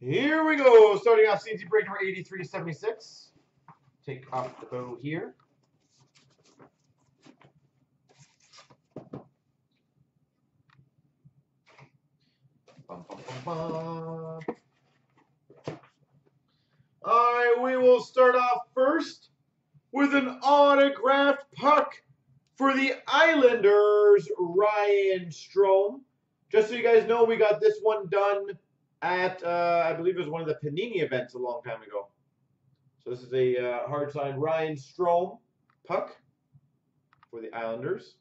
Here we go. Starting off CNC break number 8376. Take off the bow here. Bum, bum, bum. All right, we will start off first with an autographed puck for the Islanders, Ryan Strome. Just so you guys know, we got this one done at, uh, I believe it was one of the Panini events a long time ago. So this is a uh, hard signed Ryan Strome puck for the Islanders.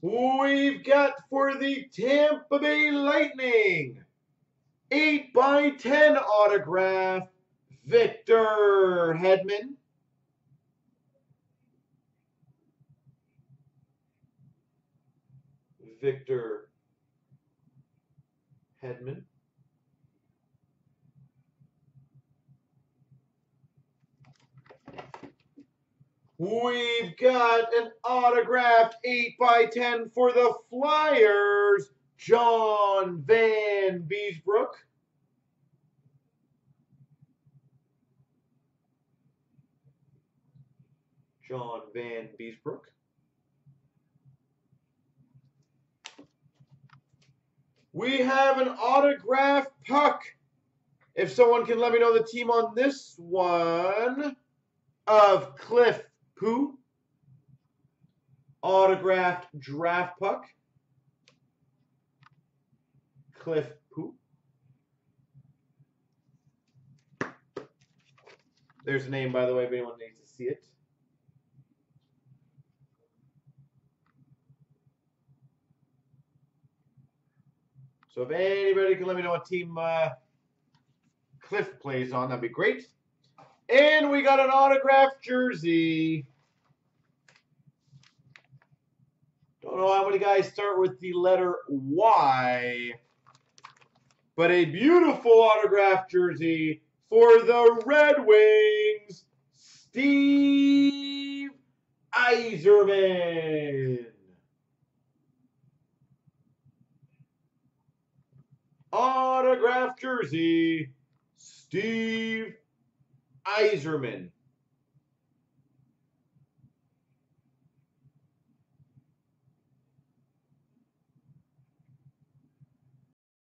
We've got for the Tampa Bay Lightning, 8 by 10 autograph, Victor Hedman. Victor Hedman. We've got an autographed 8 by 10 for the Flyers, John Vanbiesbrouck. John Vanbiesbrouck. We have an autographed puck. If someone can let me know the team on this one of Cliff Pu. Autographed draft puck. Cliff Pu. There's a name, by the way, if anyone needs to see it. So if anybody can let me know what team uh, Cliff plays on, that'd be great. And we got an autographed jersey. Don't know how many guys start with the letter Y. But a beautiful autographed jersey for the Red Wings, Steve Yzerman. Autographed jersey, Steve Yzerman.